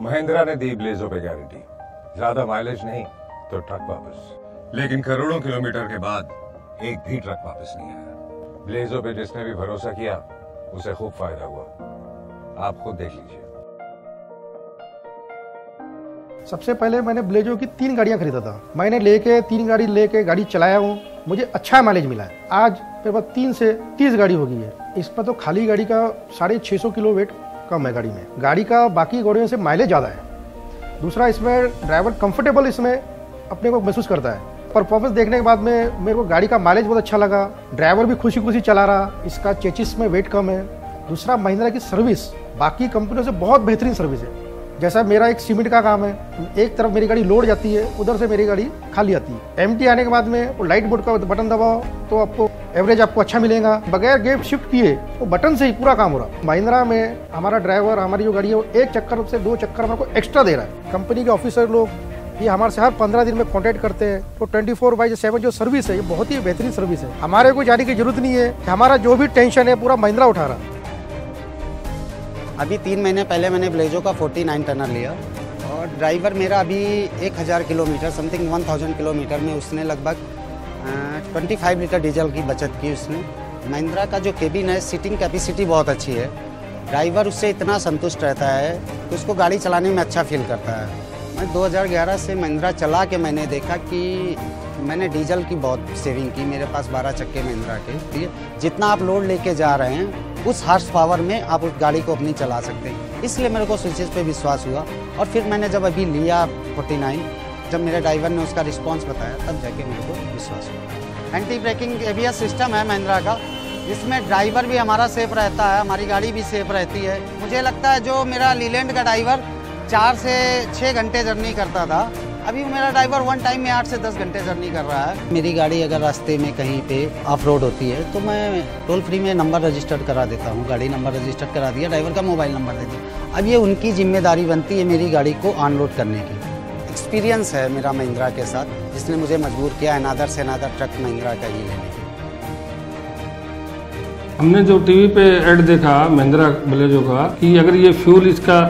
महिंद्रा ने दी ब्लेजो पे गारंटी। ज़्यादा माइलेज नहीं तो ट्रक वापस। लेकिन करोड़ों किलोमीटर के बाद एक भी ट्रक वापस नहीं आया। ब्लेजो पे जिसने भी भरोसा किया, उसे खूब फ़ायदा हुआ। आप खुद देख लीजिए। सबसे पहले मैंने ब्लेजो की तीन गाड़ियाँ खरीदा था। मैंने लेके, तीन गाड़ी लेके गाड़ी चलाया हूँ। मुझे अच्छा माइलेज मिला है। आज मेरे पास तीन से तीस गाड़ी हो गई है। इसमें तो खाली गाड़ी का साढ़े छः सौ किलो वेट कम है गाड़ी में। गाड़ी का बाकी गाड़ियों से माइलेज ज़्यादा है। दूसरा, इसमें ड्राइवर कंफर्टेबल इसमें अपने को महसूस करता है। परफॉर्मेंस देखने के बाद में मेरे को गाड़ी का माइलेज बहुत अच्छा लगा। ड्राइवर भी खुशी खुशी चला रहा। इसका चेचिस में वेट कम है। दूसरा, महिंद्रा की सर्विस बाकी कंपनियों से बहुत बेहतरीन सर्विस है। जैसा मेरा एक सीमेंट का काम है, एक तरफ़ मेरी गाड़ी लोड जाती है, उधर से मेरी गाड़ी खाली आती है। एमटी आने के बाद में वो लाइट बोर्ड का बटन दबाओ तो आपको एवरेज आपको अच्छा मिलेगा। बगैर गेट शिफ्ट किए, वो बटन से ही पूरा काम हो रहा महिंद्रा में हमारा ड्राइवर हमारी जो गाड़ी है, वो एक चक्कर से दो चक्कर हमारे एक्स्ट्रा दे रहा है। कंपनी के ऑफिसर लोग ये हमारे से हर पंद्रह दिन में कॉन्टेक्ट करते हैं। तो ट्वेंटी फोर बाई सेवन जो सर्विस है, ये बहुत ही बेहतरीन सर्विस है। हमारे को जाने की ज़रूरत नहीं है हमारा जो भी टेंशन है, पूरा महिंद्रा उठा रहा है। अभी तीन महीने पहले मैंने ब्लेजो का 49 टनर लिया और ड्राइवर मेरा अभी 1000 किलोमीटर समथिंग 1000 किलोमीटर में उसने लगभग 25 लीटर डीजल की बचत की उसने। महिंद्रा का जो केबिन है सीटिंग कैपेसिटी बहुत अच्छी है। ड्राइवर उससे इतना संतुष्ट रहता है कि उसको गाड़ी चलाने में अच्छा फील करता है। मैं 2011 से महिंद्रा चला के मैंने देखा कि मैंने डीजल की बहुत सेविंग की मेरे पास 12 चक्के महिंद्रा के। है? जितना आप लोड लेके जा रहे हैं उस हार्स पावर में आप उस गाड़ी को अपनी चला सकते हैं। इसलिए मेरे को स्विचेस पे विश्वास हुआ और फिर मैंने जब अभी लिया 49 जब मेरे ड्राइवर ने उसका रिस्पांस बताया, तब जाके मेरे को विश्वास हुआ। एंटी ब्रेकिंग एबीएस सिस्टम है महिंद्रा का। इसमें ड्राइवर भी हमारा सेफ़ रहता है, हमारी गाड़ी भी सेफ़ रहती है। मुझे लगता है जो मेरा लीलैंड का ड्राइवर चार से छः घंटे जर्नी करता था अभी मेरा ड्राइवर वन टाइम में आठ से दस घंटे जर्नी कर रहा है। मेरी गाड़ी अगर रास्ते में कहीं पे ऑफ़ रोड होती है तो मैं टोल फ्री में नंबर रजिस्टर्ड करा देता हूँ। गाड़ी नंबर रजिस्टर्ड करा दिया, ड्राइवर का मोबाइल नंबर दे दिया। अब ये उनकी ज़िम्मेदारी बनती है मेरी गाड़ी को ऑन रोड करने की। एक्सपीरियंस है मेरा महिंद्रा के साथ, जिसने मुझे मजबूर किया अनादर से अनादर ट्रक महिंद्रा का ही लेने हमने जो टीवी पे एड देखा, महिंद्रा बलेजो का, कि अगर ये फ्यूल इसका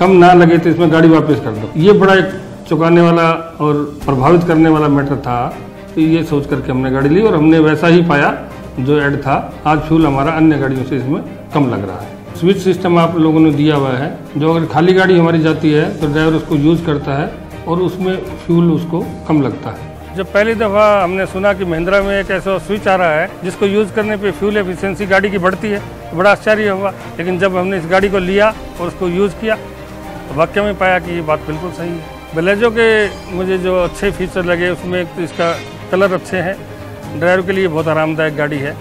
कम ना लगे तो इसमें गाड़ी वापस कर दो। ये बड़ा एक चुकाने वाला और प्रभावित करने वाला मैटर था तो ये सोच करके हमने गाड़ी ली और हमने वैसा ही पाया जो ऐड था। आज फ्यूल हमारा अन्य गाड़ियों से इसमें कम लग रहा है। स्विच सिस्टम आप लोगों ने दिया हुआ है। जो अगर खाली गाड़ी हमारी जाती है तो ड्राइवर उसको यूज़ करता है और उसमें फ्यूल उसको कम लगता है। जब पहली दफ़ा हमने सुना कि महिंद्रा में एक ऐसा स्विच आ रहा है, जिसको यूज़ करने पे फ्यूल एफिशिएंसी गाड़ी की बढ़ती है तो बड़ा आश्चर्य हुआ। लेकिन जब हमने इस गाड़ी को लिया और उसको यूज़ किया तो वाक्य में पाया कि ये बात बिल्कुल सही है। बलेजो के मुझे जो अच्छे फीचर लगे, उसमें तो इसका कलर अच्छे हैं। ड्राइवर के लिए बहुत आरामदायक गाड़ी है।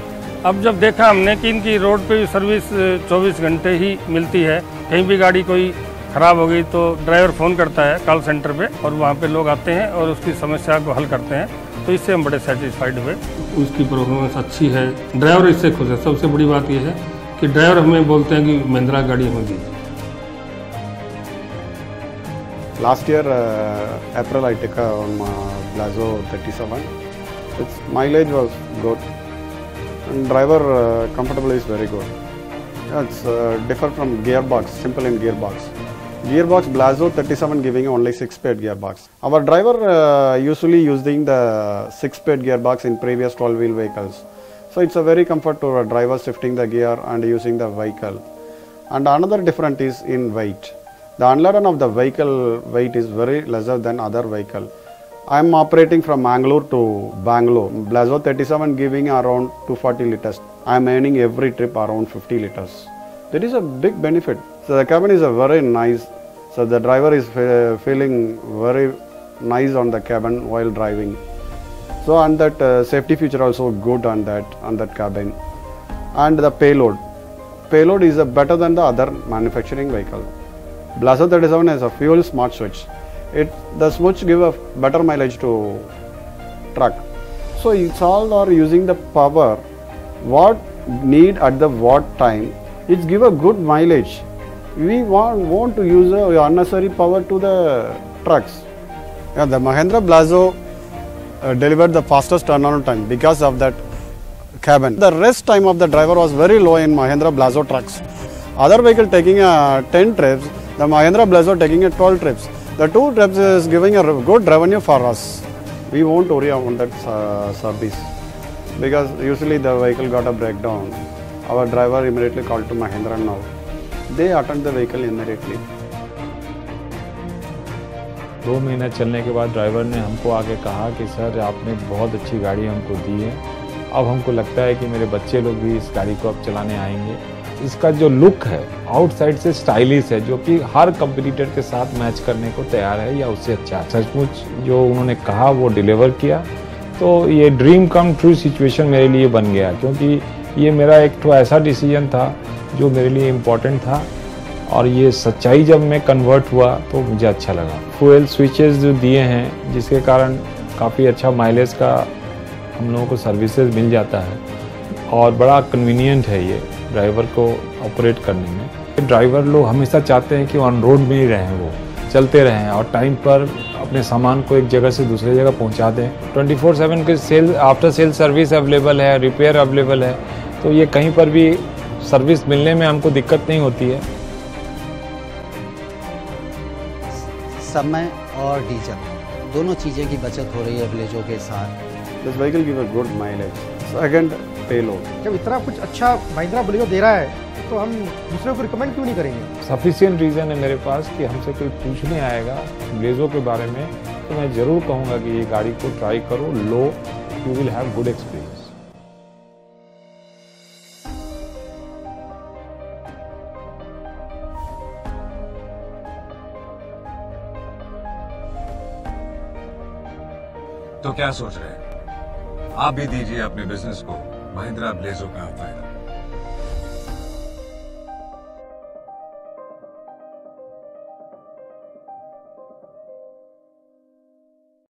अब जब देखा हमने कि इनकी रोड पे सर्विस 24 घंटे ही मिलती है, कहीं भी गाड़ी कोई ख़राब हो गई तो ड्राइवर फ़ोन करता है कॉल सेंटर पे और वहाँ पे लोग आते हैं और उसकी समस्या को हल करते हैं। तो इससे हम बड़े सेटिस्फाइड हुए। उसकी परफॉर्मेंस अच्छी है। ड्राइवर इससे खुश है। सबसे बड़ी बात यह है कि ड्राइवर हमें बोलते हैं कि महिंद्रा गाड़ी हमें Last year, uh, April, I took a uh, Blazo 37. Its mileage was good, and driver uh, comfortable is very good. Yeah, it's uh, different from gearbox, simple in gearbox. Gearbox Blazo 37 giving only 6-speed gearbox. Our driver uh, usually using the 6-speed gearbox in previous 12-wheel vehicles. So it's a very comfort to a driver shifting the gear and using the vehicle. And another difference is in weight. The unladen of the vehicle weight is very lesser than other vehicle. I am operating from Mangalore to Bangalore. Blazo 37 giving around 240 liters. I am earning every trip around 50 liters. That is a big benefit. So the cabin is a very nice. So the driver is feeling very nice on the cabin while driving. So and that uh, safety feature also good on that on that cabin. And the payload. Payload is better than the other manufacturing vehicle. Blazo 37 has a fuel smart switch. It the switch give a better mileage to truck. So it's all are using the power what need at the what time. It give a good mileage. We want want to use a unnecessary power to the trucks. Yeah, the Mahindra Blazo uh, delivered the fastest turnaround time because of that cabin. The rest time of the driver was very low in Mahindra Blazo trucks. Other vehicle taking uh, 10 trips, The Mahindra Blazo taking a 12 trips. The two trips is giving a good revenue for us. We won't worry on that uh, service because usually the vehicle got a breakdown. Our driver immediately called to Mahindra now. They attend the vehicle immediately. दो महीना चलने के बाद driver ने हमको आके कहा कि सर आपने बहुत अच्छी गाड़ी हमको दी है अब हमको लगता है कि मेरे बच्चे लोग भी इस गाड़ी को अब चलाने आएँगे इसका जो लुक है आउटसाइड से स्टाइलिश है, जो कि हर कंपटीटर के साथ मैच करने को तैयार है, या उससे अच्छा है। सचमुच जो उन्होंने कहा, वो डिलीवर किया। तो ये ड्रीम कम ट्रू सिचुएशन मेरे लिए बन गया, क्योंकि ये मेरा एक तो ऐसा डिसीज़न था, जो मेरे लिए इम्पोर्टेंट था, और ये सच्चाई जब मैं कन्वर्ट हुआ तो मुझे अच्छा लगा। फ्यूल स्विचेस जो दिए हैं, जिसके कारण काफ़ी अच्छा माइलेज का हम लोगों को सर्विसेज़ मिल जाता है, और बड़ा कन्वीनियंट है ये। ड्राइवर को ऑपरेट करने में। ड्राइवर लोग हमेशा चाहते हैं कि ऑन रोड में ही रहें वो चलते रहें और टाइम पर अपने सामान को एक जगह से दूसरे जगह पहुँचा दें। 24 फोर सेवन के sale after sale service available है रिपेयर अवेलेबल है तो ये कहीं पर भी सर्विस मिलने में हमको दिक्कत नहीं होती है। समय और डीजल दोनों चीज़ें की बचत हो रही है ब्लेजो के साथ। This vehicle give a good mileage. Second, payload. जब इतना कुछ अच्छा महिंद्रा बलियो दे रहा है तो हम दूसरे को रिकमेंड क्यों नहीं करेंगे? सफिशियंट रीज़न है मेरे पास कि हमसे कोई पूछने आएगा ब्लेजो के बारे में तो मैं ज़रूर कहूँगा कि ये गाड़ी को ट्राई करो लो you will have good experience तो क्या सोच रहे हैं? आप भी दीजिए अपने बिज़नेस को। महिंद्रा ब्लेजो का फ़ायदा